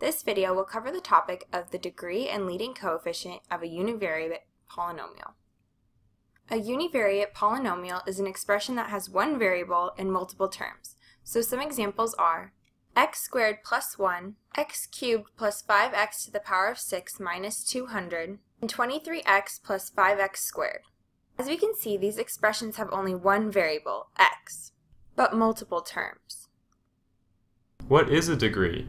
This video will cover the topic of the degree and leading coefficient of a univariate polynomial. A univariate polynomial is an expression that has one variable and multiple terms. So some examples are x squared plus 1, x cubed plus 5x to the power of 6 minus 200, and 23x plus 5x squared. As we can see, these expressions have only one variable, x, but multiple terms. What is a degree?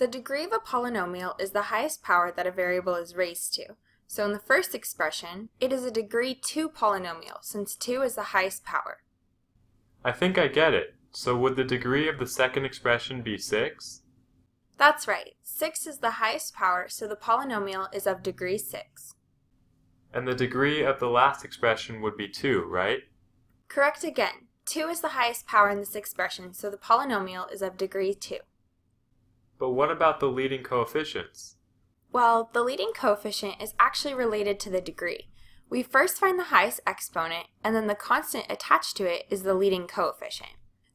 The degree of a polynomial is the highest power that a variable is raised to. So in the first expression, it is a degree 2 polynomial, since 2 is the highest power. I think I get it. So would the degree of the second expression be 6? That's right. 6 is the highest power, so the polynomial is of degree 6. And the degree of the last expression would be 2, right? Correct again. 2 is the highest power in this expression, so the polynomial is of degree 2. But what about the leading coefficients? Well, the leading coefficient is actually related to the degree. We first find the highest exponent, and then the constant attached to it is the leading coefficient.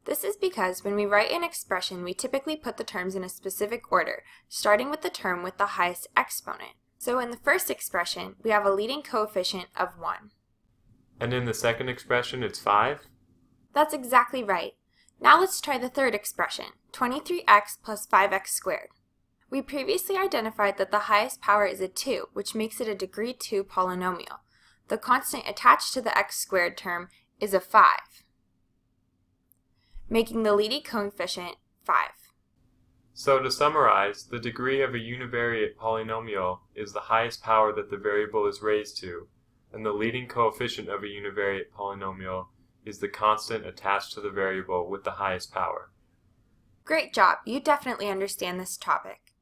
This is because when we write an expression, we typically put the terms in a specific order, starting with the term with the highest exponent. So in the first expression, we have a leading coefficient of 1. And in the second expression, it's 5? That's exactly right. Now let's try the third expression, 23x plus 5x squared. We previously identified that the highest power is a 2, which makes it a degree 2 polynomial. The constant attached to the x squared term is a 5, making the leading coefficient 5. So to summarize, the degree of a univariate polynomial is the highest power that the variable is raised to, and the leading coefficient of a univariate polynomial is the constant attached to the variable with the highest power. Great job! You definitely understand this topic.